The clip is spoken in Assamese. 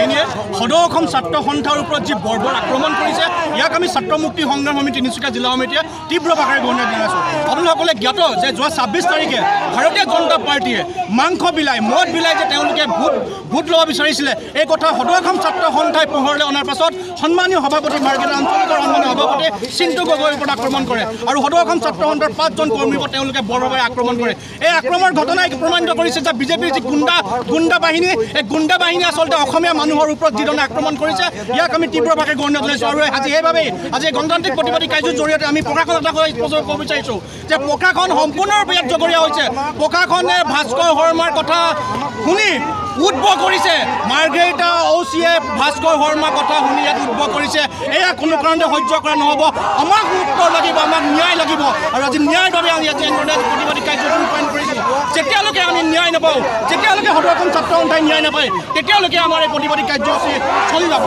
বাহিনীয়ে সদৌ অসম ছাত্ৰ সন্থাৰ ওপৰত যি বৰ্বৰ আক্ৰমণ কৰিছে ইয়াক আমি ছাত্ৰ মুক্তি সংগ্ৰাম সমিতি তিনিচুকীয়া জিলা সমিতিয়ে তীব্ৰ ভাষাৰে গণ্য জনাইছোঁ আপোনালোকসকলে জ্ঞাত যে যোৱা ছাব্বিছ তাৰিখে ভাৰতীয় জনতা পাৰ্টীয়ে মাংস বিলাই মদ বিলাই যে তেওঁলোকে ভোট ভোট ল'ব বিচাৰিছিলে এই কথা সদৌ অসম ছাত্ৰ সন্থাই পোহৰলৈ অনাৰ পাছত সন্মানীয় সভাপতি মাৰ্গেট আঞ্চলিকৰ সন্মানীয় সভাপতি চিন্তু গগৈৰ ওপৰত আক্ৰমণ কৰে আৰু সদৌ অসম ছাত্ৰ সন্থাৰ পাঁচজন কৰ্মীৰ ওপৰত তেওঁলোকে বৰভাৱে আক্ৰমণ কৰে। এই আক্ৰমণৰ ঘটনাই প্ৰমাণিত কৰিছে যে বিজেপিৰ যি গুণ্ডা গুণ্ডা বাহিনী এই গুণ্ডা বাহিনী আচলতে অসমীয়া মানুহৰ ওপৰত যিধৰণে আক্ৰমণ কৰিছে ইয়াক আমি তীব্ৰভাৱে গণ্য জনাইছোঁ। আৰু আজি সেইবাবেই আজি গণতান্ত্ৰিক প্ৰতিবাদী কাৰ্যৰ জৰিয়তে আমি প্ৰশাসন এটা স্পষ্ট ক'ব বিচাৰিছোঁ যে প্ৰশাসন সম্পূৰ্ণৰূপে ইয়াত হৈছে। প্ৰশাসনে ভাস্কৰ শৰ্মাৰ কথা শুনি উদ্ভৱ কৰিছে। মাৰ্গেৰিটা ঔচিয়ে ভাস্কৰ শৰ্মাৰ কথা শুনি ইয়াত উদ্ভৱ কৰিছে। এয়া কোনো কাৰণতে সহ্য কৰা নহ'ব। আমাক উত্তৰ লাগিব আমাক ন্যায় লাগিব। আৰু আজি ন্যায়ৰ বাবে আমি এনেধৰণে প্ৰতিবাদী কাৰ্যসূচী ৰূপায়ণ কৰিছোঁ যেতিয়ালৈকে আমি ন্যায় নাপাওঁ যেতিয়ালৈকে সদৌ অসম ছাত্ৰ সন্থাই ন্যায় নাপায় তেতিয়ালৈকে আমাৰ এই প্ৰতিবাদী কাৰ্যসূচী চলি যাব।